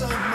summer.